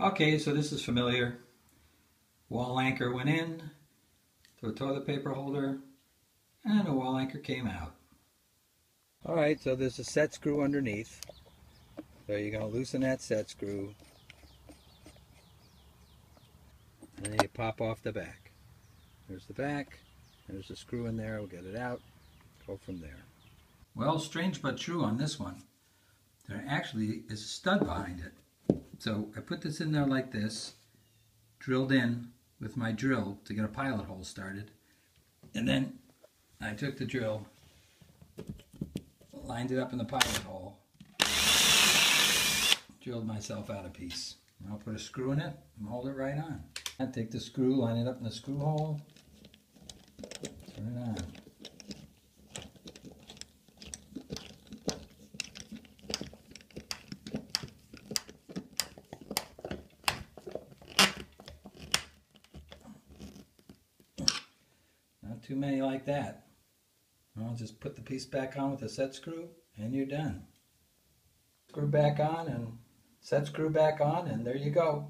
Okay, so this is familiar. Wall anchor went in to a toilet paper holder and a wall anchor came out. Alright, so there's a set screw underneath. So you're going to loosen that set screw and then you pop off the back. There's the back, there's a screw in there, we'll get it out, go from there. Well, strange but true on this one. There actually is a stud behind it. So I put this in there like this, drilled in with my drill to get a pilot hole started. And then I took the drill, lined it up in the pilot hole, drilled myself out a piece. I'll put a screw in it and hold it right on. I take the screw, line it up in the screw hole, turn it on. Not too many like that. I'll just put the piece back on with a set screw and you're done. Screw back on and set screw back on and there you go.